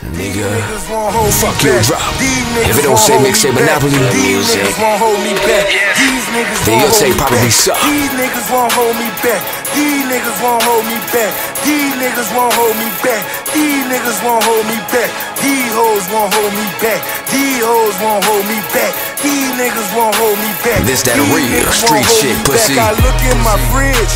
Nigga, fuck your drop. If it don't say mixtape Monopoly, these niggas won't hold me back. These niggas then won't your tape me probably back. suck. These niggas won't hold me back. These niggas won't hold me back. These niggas won't hold me back. These niggas won't hold me back. These hoes won't hold me back. These hoes won't hold me back. These niggas won't hold me back. This that real street shit, pussy. I look in my fridge,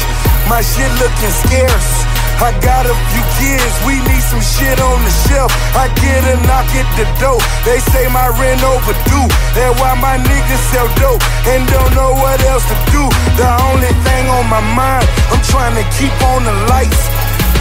my shit looking scarce. I got a few kids, we need some shit on the shelf. I get a knock at the door, they say my rent overdue. And why my niggas sell dope and don't know what else to do. The only thing on my mind, I'm trying to keep on the lights.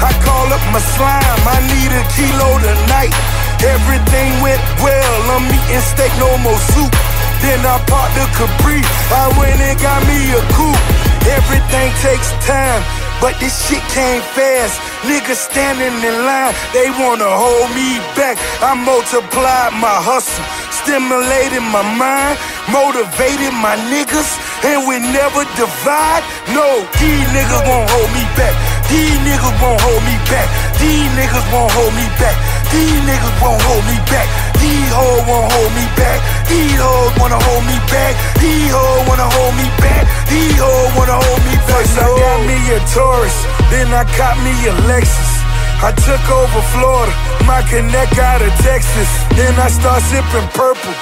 I call up my slime, I need a kilo tonight. Everything went well, I'm eating steak, no more soup. Then I parked the Capri, I went and got me a coupe. Everything takes time, but this shit came fast. Niggas standing in line, they wanna hold me back. I multiplied my hustle, stimulated my mind, motivated my niggas, and we never divide. No, these niggas won't hold me back. These niggas won't hold me back. These niggas won't hold me back. These niggas won't hold me back. These hoes won't hold me back. These hoes wanna hold me back. These hoes wanna hold me back. These hoes wanna hold me back. First I Taurus, then I caught me a Lexus. I took over Florida, my connect out of Texas. Then I start sipping purple.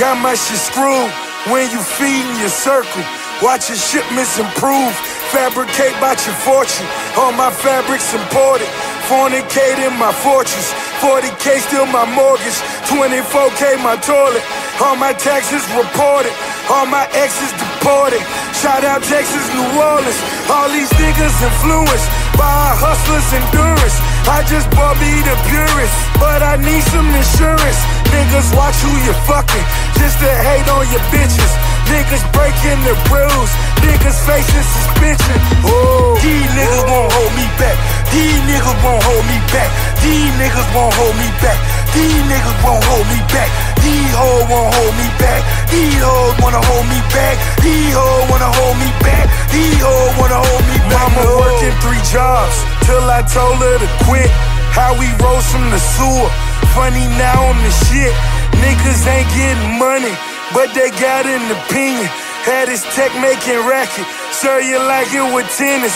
Got my shit screwed when you feedin' your circle. Watch your shipments improve. Fabricate about your fortune. All my fabrics imported. Fornicate in my fortress. 40k still my mortgage. 24k my toilet. All my taxes reported. All my exes deported. Shout out Texas, New Orleans. All these niggas influenced by a hustler's endurance. I just bought me the purest, but I need some insurance. Niggas watch who you fucking, just to hate on your bitches. Niggas breaking the rules, niggas facing suspension. Oh, these niggas won't hold me back. These niggas won't hold me back. These niggas won't hold me back. These niggas won't hold me back. These hoes won't hold me back. These hoes wanna hold me back. These hoes wanna hold me back. These hoes wanna hold me back. Mama working three jobs till I told her to quit. How we rose from the sewer. Funny now I'm the shit. Niggas ain't getting money, but they got an opinion. Had his tech making racket. Sir, you like it with tennis.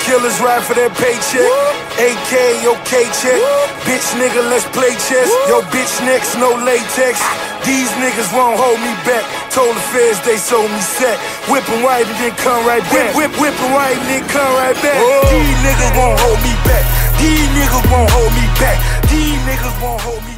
Killers ride for that paycheck. AK, okay check. Bitch nigga, let's play chess. Yo, bitch next, no latex. These niggas won't hold me back. Told the feds they sold me set. Whipping white and then come right back. Whip, whip, whipping white and then come right back. These niggas won't hold me back. These niggas won't hold me back. These niggas won't hold me back.